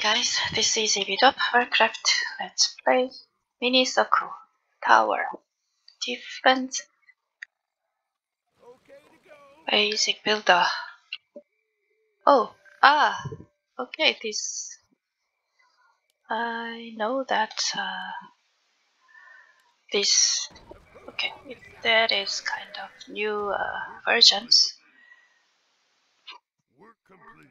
guys, this is Ibidop Warcraft. Let's play Mini Circle Tower Defense Basic Builder. Oh, ah, okay, this. I know that uh, this. Okay, that is kind of new uh, versions. Work complete.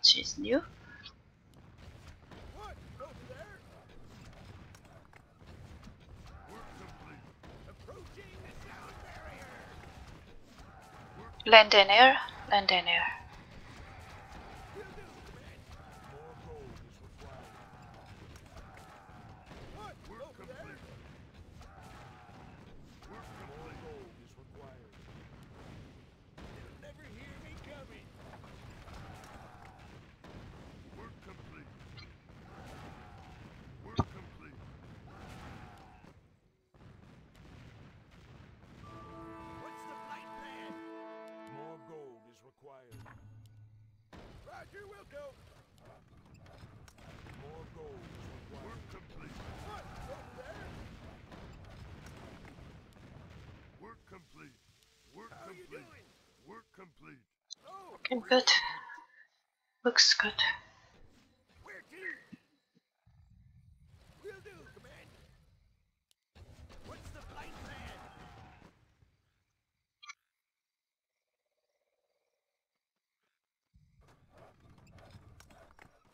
Which is new. Land and air, land and air. Looking good. Looks good. where to? Will do, command. What's the flight plan?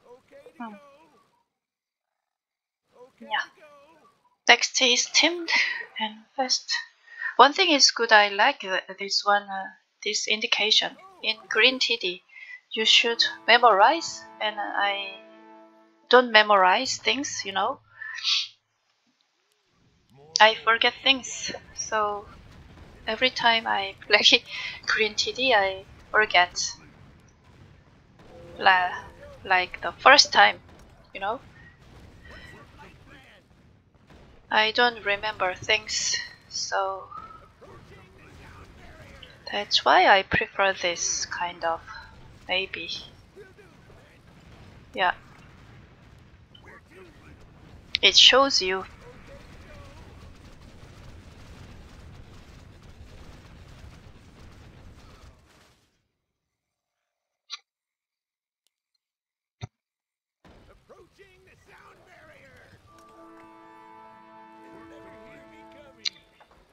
Okay to Hmm. Yeah. Next is teamed and fast. One thing is good. I like th- this one. Uh, this indication in Green TD, you should memorize, and I don't memorize things. You know, I forget things. So every time I play Green TD, I forget. La- like the first time, you know. I don't remember things, so that's why I prefer this kind of maybe. Yeah. It shows you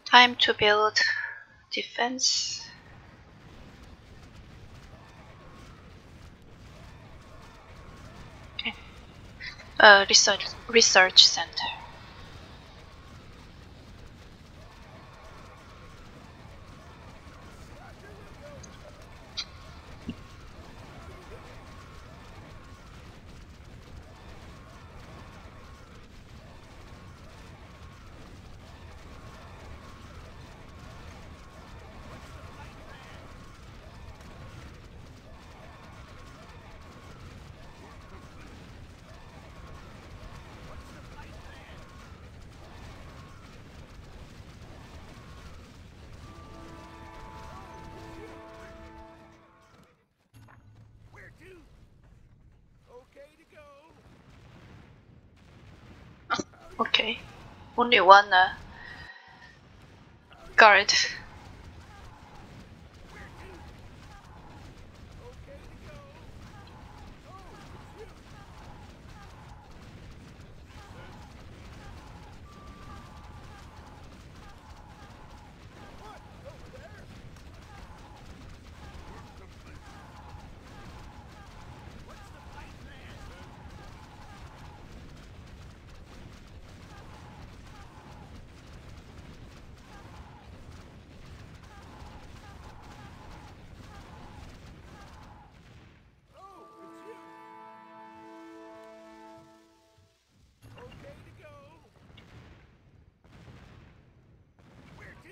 time to build defense. Okay. Uh, research research center. Only one uh, guard.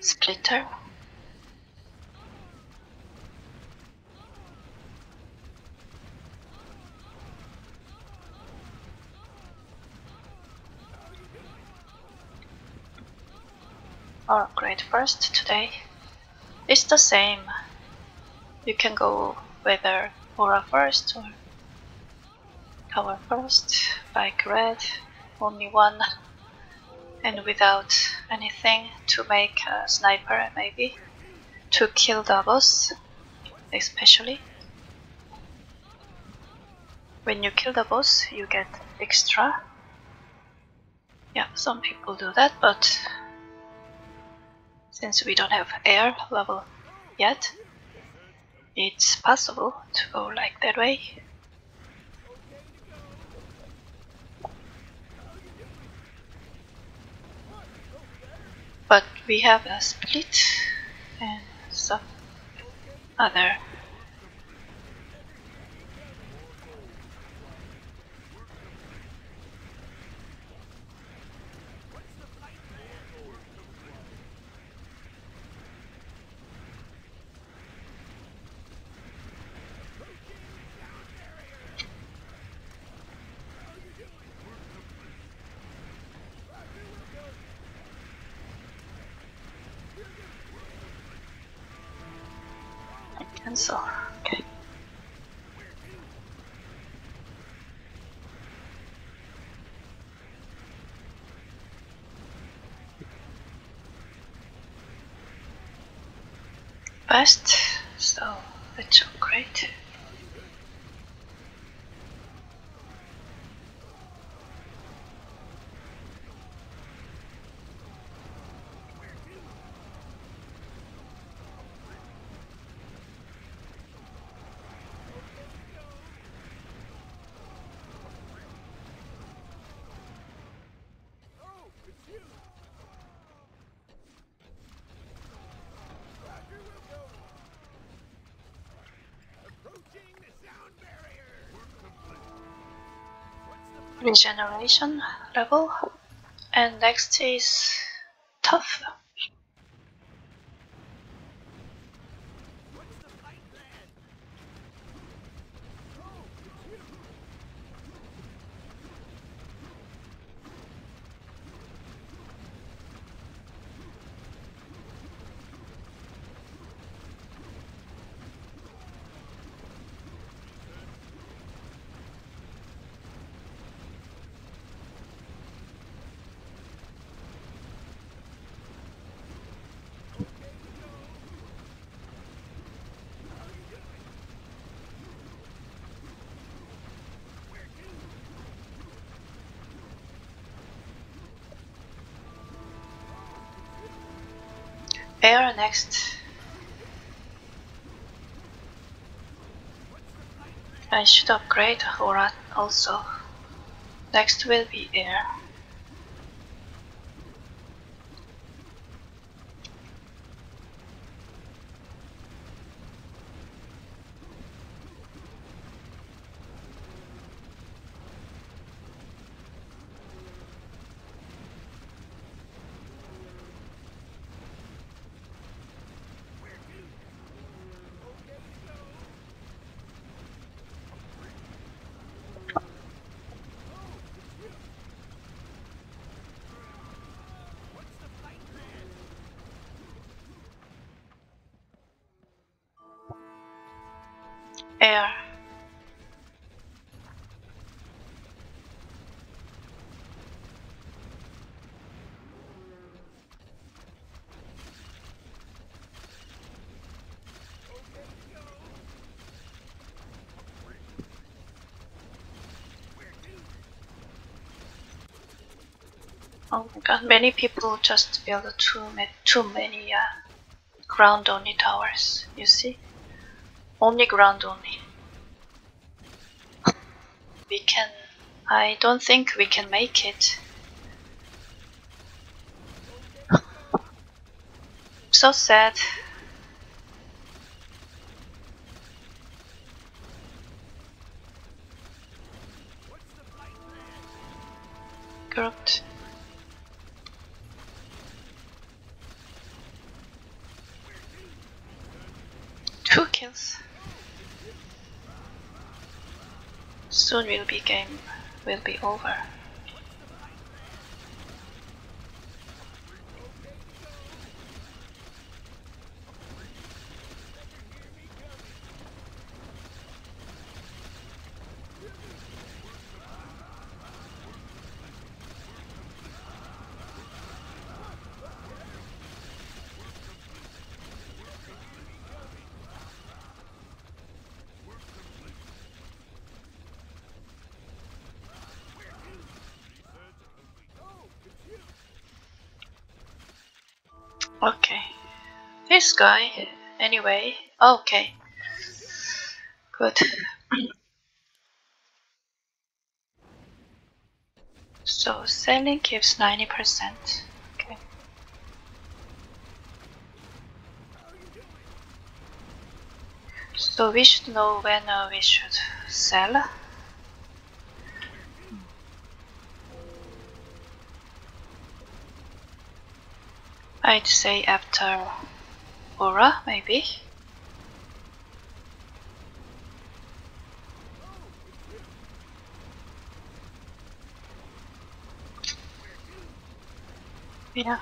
Splitter. Or grade first today. It's the same. You can go whether aura first or cover first, like red, only one, and without anything to make a sniper maybe, to kill the boss, especially. When you kill the boss, you get extra. Yeah, some people do that, but since we don't have air level yet, it's possible to go like that way. But we have a split and some other cancel. Okay. Best, so that's great. Oh, it's you. Roger will go. Approaching the sound barrier. What's the Regeneration level. And next is tough. Air next. I should upgrade Aura also. Next will be air. Air. Oh my god, many people just build too, too many uh, ground only towers, you see? Only ground only. We can... I don't think we can make it. So sad. Corrupt. Two kills. Soon will be game will be over. Okay. This guy, anyway. Okay. Good. so selling gives 90%. Okay. So we should know when uh, we should sell. I'd say after Aura, maybe. Yeah.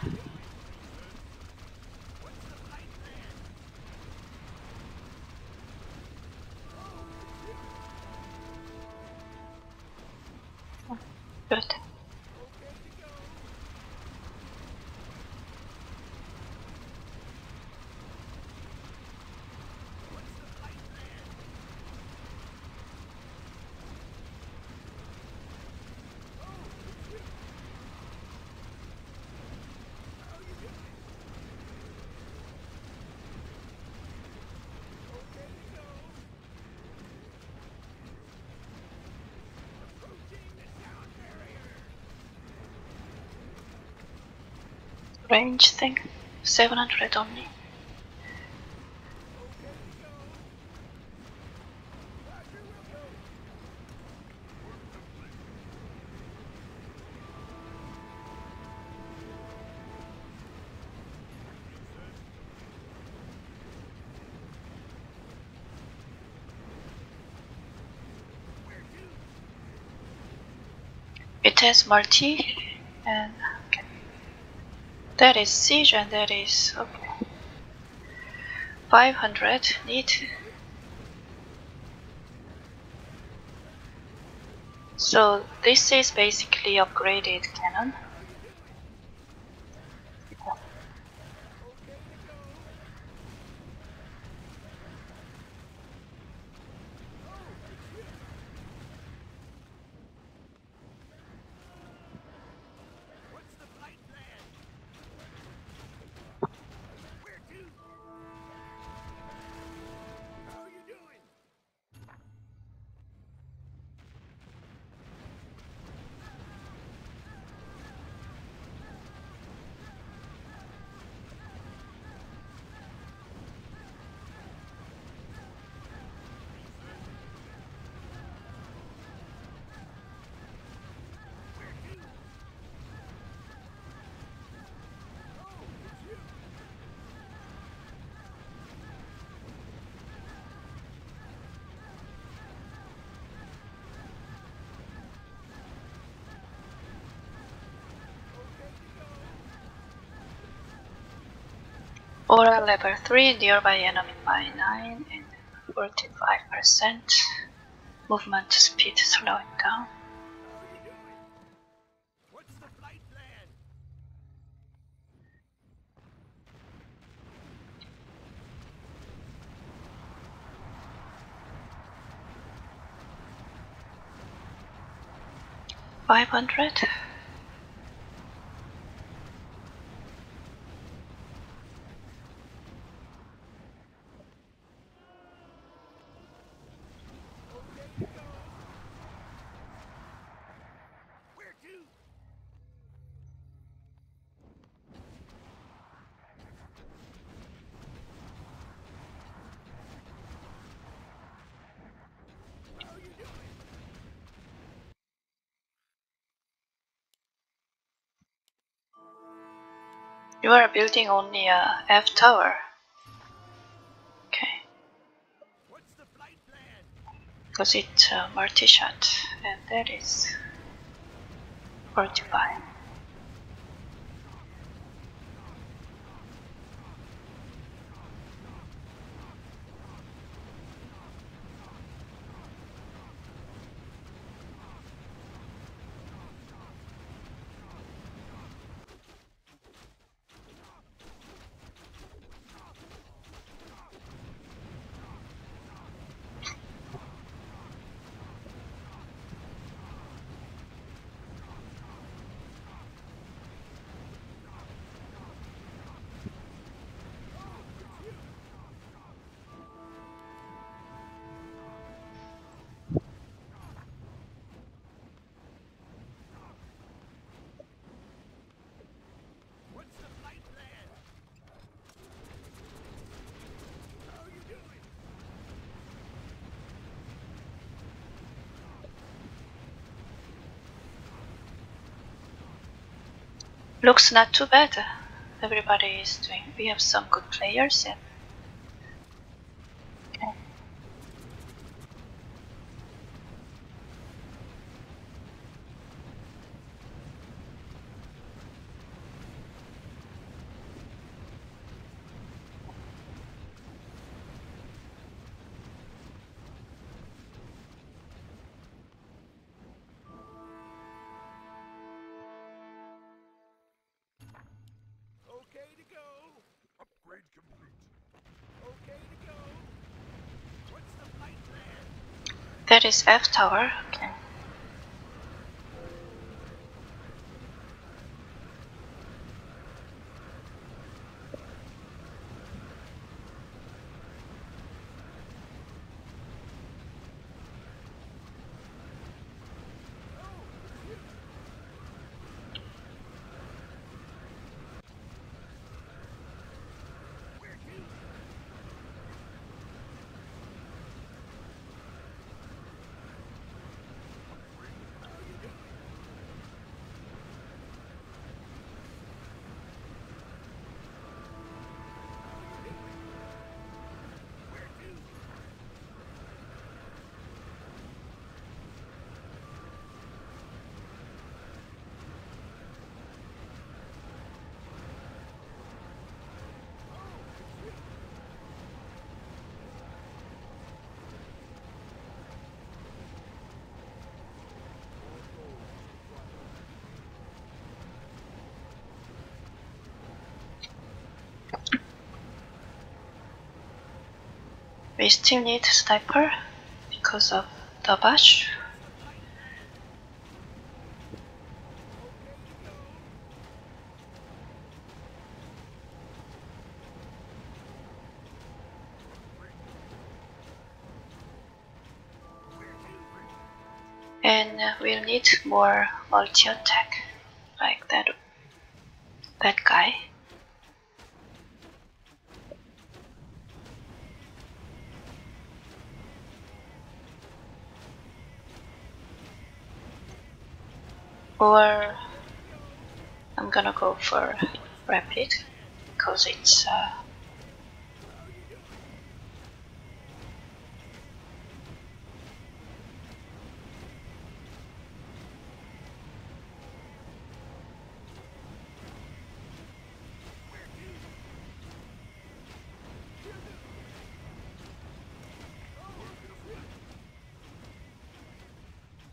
Range thing. 700 only. It has multi and. That is siege and that is okay. 500 neat. So this is basically upgraded cannon. Aura level 3 nearby enemy by 9 and 45% movement speed slowing down. How are You are building only a F tower. Okay. Because it's uh, multi-shot? And that is 45. Looks not too bad. Everybody is doing. We have some good players and. That is F tower. Okay. Where to? We still need sniper because of the bash. And uh, we'll need more multi attack like that that guy. Or I'm gonna go for rapid because it's uh,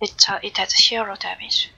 it uh, it has zero damage.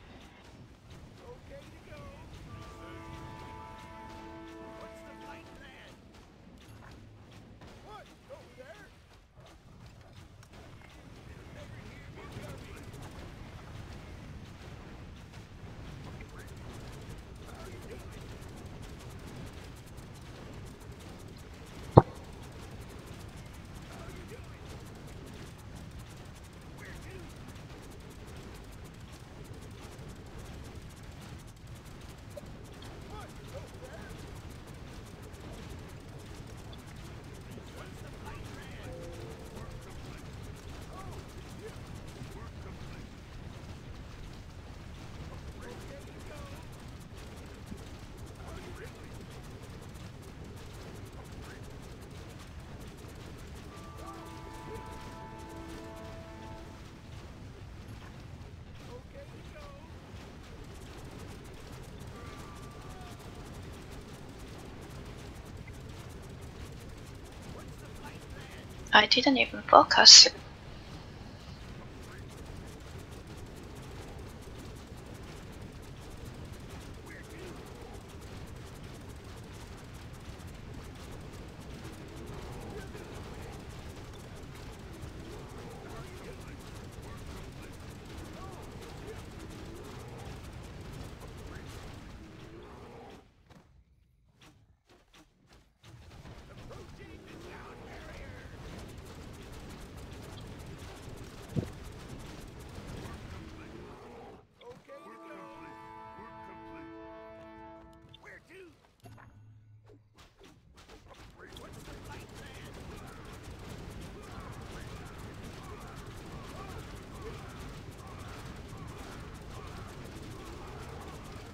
I didn't even focus.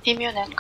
Immune and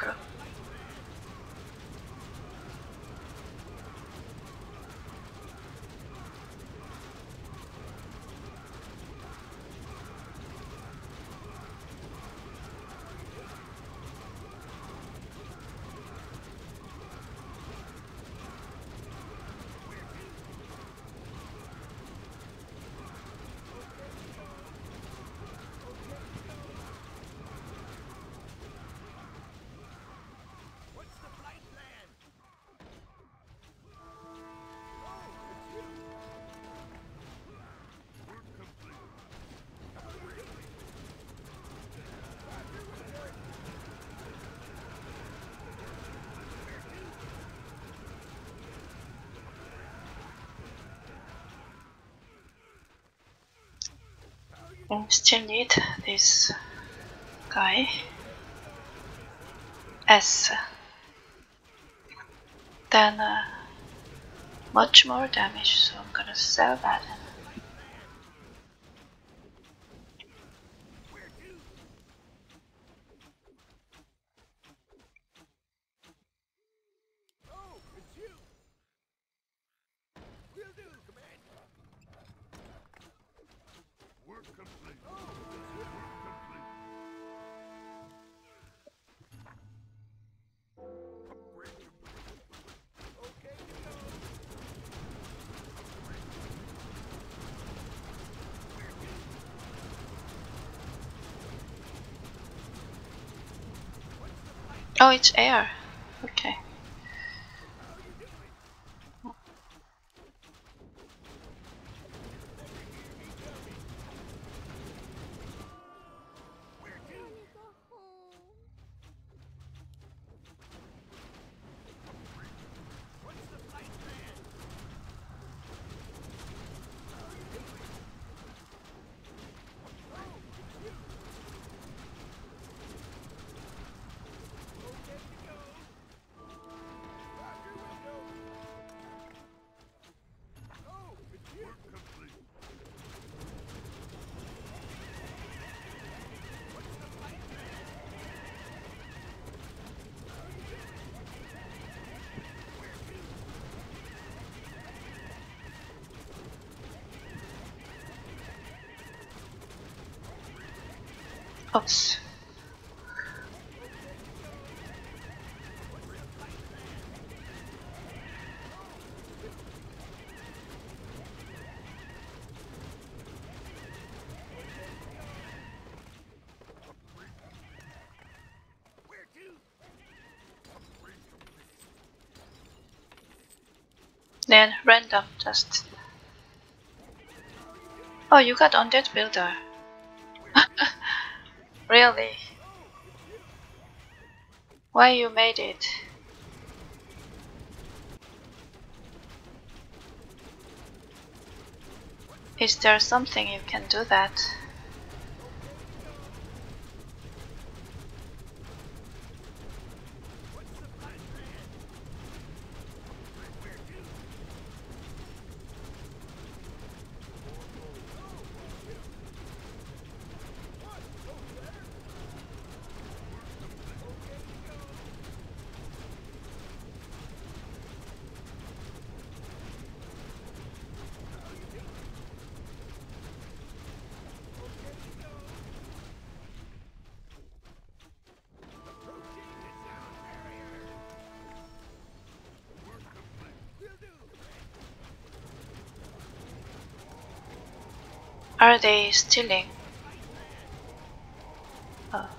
And still need this guy. S. Then uh, much more damage, so I'm gonna sell that. Oh, it's air. Okay. Complete. Then random just. Oh, you got undead builder. Really? Why you made it? Is there something you can do that? Are they stealing? Oh.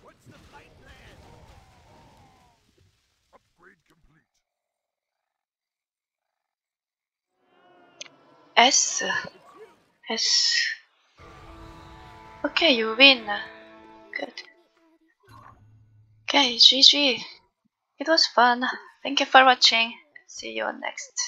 What's the fight plan? Upgrade complete. S. S. Okay, you win. Good. Okay, GG. It was fun. Thank you for watching. See you next.